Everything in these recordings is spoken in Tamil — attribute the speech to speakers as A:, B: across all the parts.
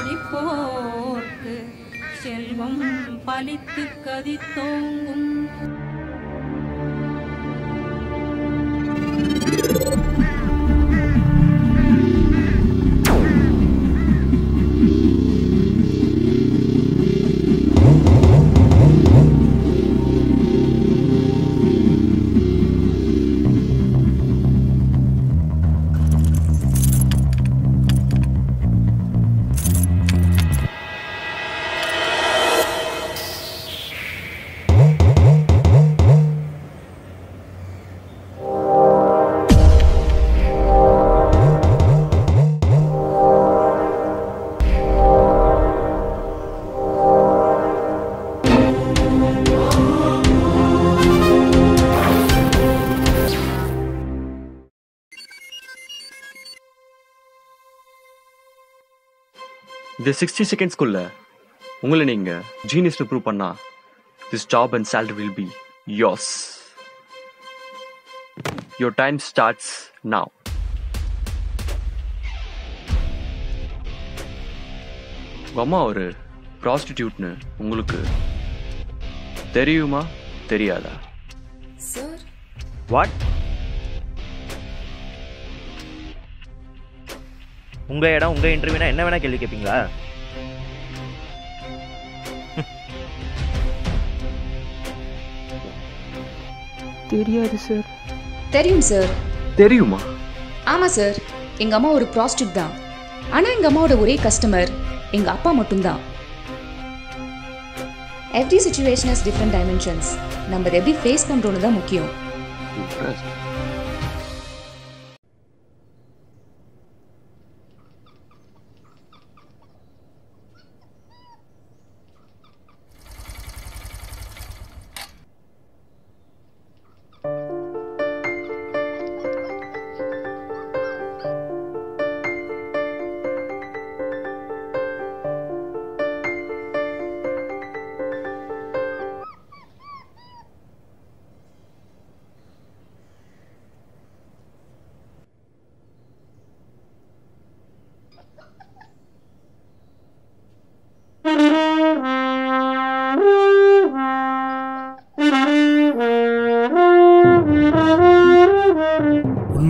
A: பழிப்போர்க்கு செல்வம் பழித்து கதித்தோங்கும்.
B: இந்த சிக்ஸ்டி செகண்ட்ஸ்க்குள்ள உங்களை நீங்க ஜீனியஸ்னு ப்ரூவ் பண்ணா this job and salary will be yours. Your time starts now. உங்க அம்மா ஒரு ப்ராஸ்டிடியூட்னு உங்களுக்கு தெரியுமா? தெரியாதா?
C: சார்
D: வாட் உங்க இடம் உங்க இன்டர்வியூனா என்ன வேணா கேள்வி கேட்பீங்களா
B: தெரியாது சார்
C: தெரியும் சார்
B: தெரியுமா?
C: ஆமாம் சார் எங்கள் அம்மா ஒரு ப்ராஸ்டியூட் தான். ஆனால் எங்கள் அம்மாவோட ஒரே கஸ்டமர் எங்கள் அப்பா மட்டும்தான். Every situation has different dimensions நம்ம அதை எப்படி ஃபேஸ் பண்ணுறோன்னு தான் முக்கியம்.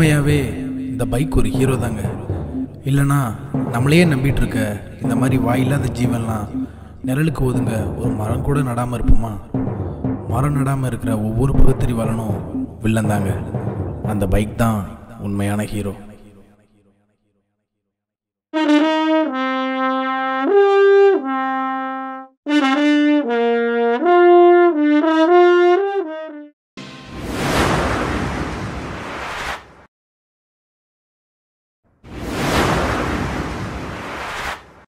E: உண்மையாகவே இந்த பைக் ஒரு ஹீரோ தாங்க. இல்லைனா நம்மளையே நம்பிட்டு இருக்க இந்த மாதிரி வாயில்லாத ஜீவன்லாம் நிழலுக்கு ஒதுங்க ஒரு மரம் கூட நடாமல் இருப்போமா? மரம் நடாமல் இருக்கிற ஒவ்வொரு பகுத்தறிவாளனும் வில்லன் தாங்க. அந்த பைக் தான் உண்மையான ஹீரோ